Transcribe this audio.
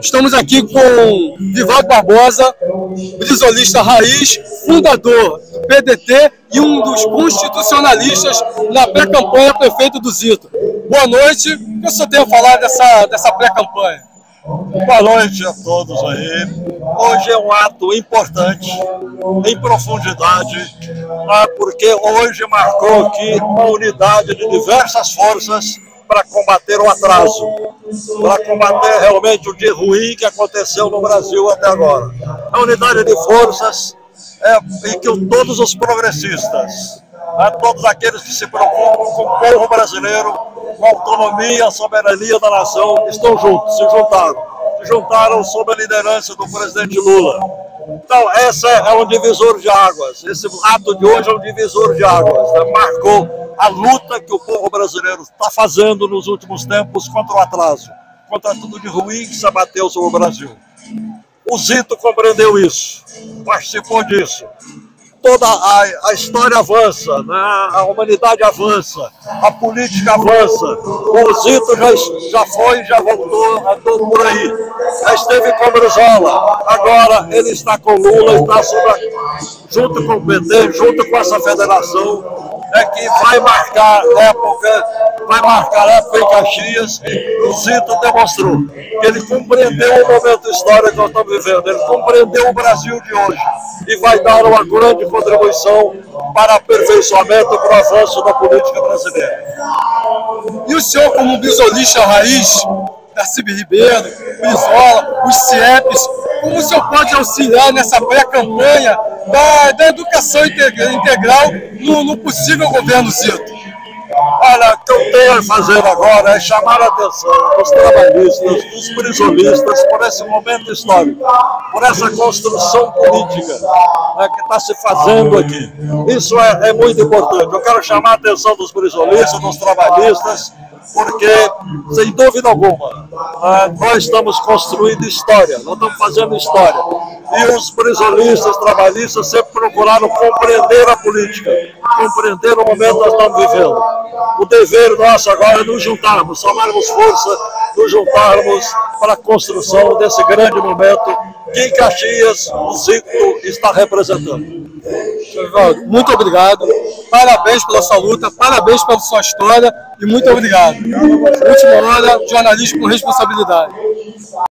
Estamos aqui com Vivaldo Barbosa, brisolista raiz, fundador do PDT e um dos constitucionalistas na pré-campanha prefeito do Zito. Boa noite, o que o senhor tem a falar dessa, dessa pré-campanha? Boa noite a todos aí. Hoje é um ato importante, em profundidade, né, porque hoje marcou aqui uma unidade de diversas forças para combater o atraso, para combater realmente o dia ruim que aconteceu no Brasil até agora. A unidade de forças é em que todos os progressistas, né, todos aqueles que se preocupam com o povo brasileiro, com a autonomia, a soberania da nação, estão juntos, se juntaram. Se juntaram sob a liderança do presidente Lula. Então, essa é um divisor de águas. Esse ato de hoje é um divisor de águas. Né? Marcou a luta que o povo brasileiro está fazendo nos últimos tempos contra o atraso, contra tudo de ruim que se abateu sobre o Brasil. O Zito compreendeu isso, participou disso. Toda a, a história avança, né? a humanidade avança, a política avança. O Zito já, já foi, já voltou, andou por aí. Já esteve com Brizola, agora ele está com Lula, está sobre, junto com o PT, junto com essa federação é que vai marcar época, vai marcar época em Caxias, o Zito demonstrou que ele compreendeu o momento histórico que nós estamos vivendo, ele compreendeu o Brasil de hoje. E vai dar uma grande contribuição para aperfeiçoamento e para o avanço da política brasileira. E o senhor, como bisolista raiz, Darcy Ribeiro, Brizola, os CIEPs, como o senhor pode auxiliar nessa pré-campanha da, da, educação integral no, no possível governo Zito? Olha, o que eu tenho a fazer agora é chamar a atenção dos trabalhistas, dos prisionistas, por esse momento histórico, por essa construção política né, que está se fazendo aqui. Isso é, é muito importante. Eu quero chamar a atenção dos prisionistas, dos trabalhistas, porque, sem dúvida alguma, ah, nós estamos construindo história, nós estamos fazendo história. E os prisionistas, trabalhistas sempre procuraram compreender a política, compreender o momento que nós estamos vivendo. O dever nosso agora é nos juntarmos, somarmos força, nos juntarmos para a construção desse grande momento que em Caxias o Zico está representando. Muito obrigado. Parabéns pela sua luta, parabéns pela sua história e muito obrigado. Última hora, jornalismo com responsabilidade.